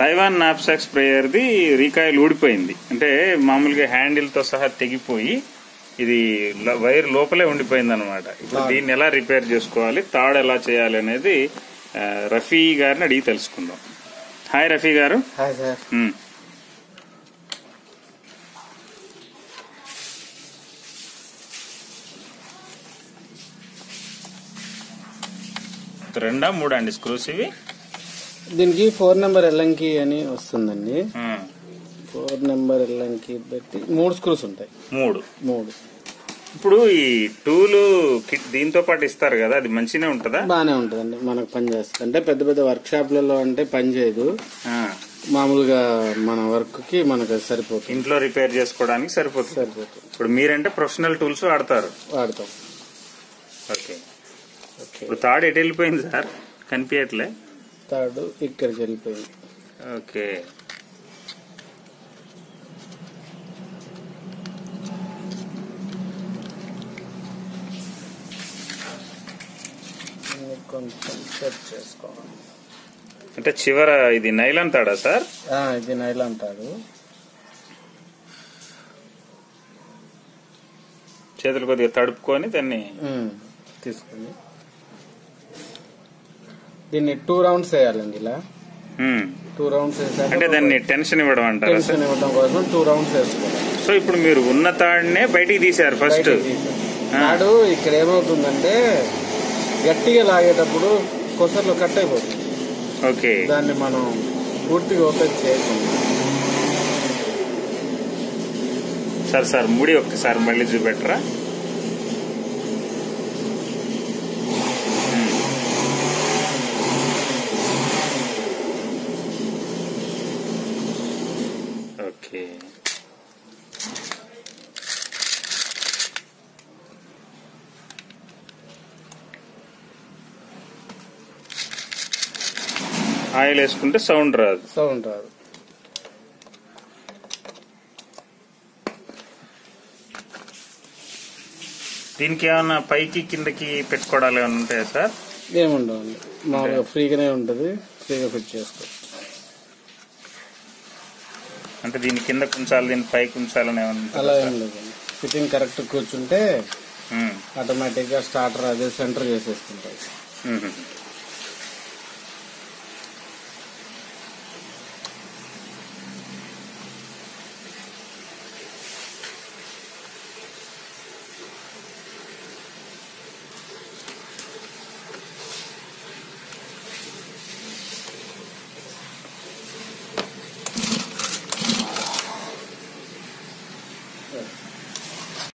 Taiwan knapsack స్ప్రేయర్ది recoil ఊడిపోయింది. అంటే మామూలుగా హ్యాండిల్తో సహా తెగిపోయి ఇది వైర్ లోపలే ఉండిపోయింది అనమాట ఇప్పుడు దీన్ని ఎలా రిపేర్ చేసుకోవాలి తాడు ఎలా చేయాలి అనేది రఫీ గారిని అడిగి తెలుసుకుందాం. హాయ్ రఫీ గారు. రెండా మూడా అండి స్క్రూస్ ఇవి? దీనికి ఫోర్ నెంబర్ ఎల్లంకి అని వస్తుందండి. ఫోర్ నెంబర్ ఎల్లంకి పెట్టి మూడు స్క్రూస్ ఉంటాయి. మూడు. మూడు. ఇప్పుడు ఈ టూలు కిట్ దీంతో పాటు ఇస్తారు కదా అది మంచిగానే ఉంటుందా? బాగానే ఉంటుందండి మనకు పని చేస్తుంది. అంటే పెద్ద పెద్ద వర్క్ షాప్లలో అంటే పని చేయదు. మామూలుగా మన వర్క్కి మనకు సరిపోతుంది. ఇంట్లో రిపేర్ చేసుకోవడానికి సరిపోతుంది. సరిపోతుంది. ఇప్పుడు మీరంటే ప్రొఫెషనల్ టూల్స్ వాడతారు. వాడతాం. ఓకే. ఓకే. ఇప్పుడు తాడు ఎటు వెళ్ళిపోయింది సార్? కనిపించట్లే. తాడు ఇక్కడికి వెళ్ళిపోయింది ఓకే. కొంచెం సెట్ చేసుకోవాలి. అంటే చివర ఇది నైలాన్ తాడా సార్? ఇది నైల్ అంటాడు చేతులు కొద్దిగా తడుపుకొని దాన్ని తీసుకుని. దీన్ని టూ రౌండ్స్ వేయాలండి ఇలా. టూ రౌండ్స్ వేసాక అంటే దాన్ని టెన్షన్ ఇవ్వడం అంటారా టెన్షన్ ఇవ్వడం కోసం టూ రౌండ్స్ వేసుకోవాలి. సో ఇప్పుడు మీరు ఉన్న తాడినే బయటికి తీశారు ఫస్ట్. నాడు ఇక్కడ ఏమవుతుందంటే గట్టిగా లాగేటప్పుడు కొసర్లు కట్ అయిపోతుంది ఓకే. దాన్ని మనం పూర్తిగా ఓపెన్ చేయకుండా సార్ సార్ ముడి ఒక్కసారి మళ్ళీ చూపెట్టరా? ఓకే. ఆయిల్ వేసుకుంటే సౌండ్ రాదు. సౌండ్ రాదు. దీనికి ఏమన్నా పైకి కిందకి పెట్టుకోవడాలు ఏమైనా ఉంటాయా సార్? ఏముండవండి. మామూలుగా ఫ్రీగానే ఉంటుంది. ఫ్రీగా ఫిట్ చేసుకోవచ్చు. అంటే దీని కింద కుంచాలి దీని ఏమన్నా ఉంటుందా అలా? ఏం లేదండి ఫిట్టింగ్ కరెక్ట్ కూర్చుంటే ఉమ్. ఆటోమేటిక్గా స్టార్టర్ అదే సెంటర్ చేసేసుకుంటాయి.